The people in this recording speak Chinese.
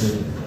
对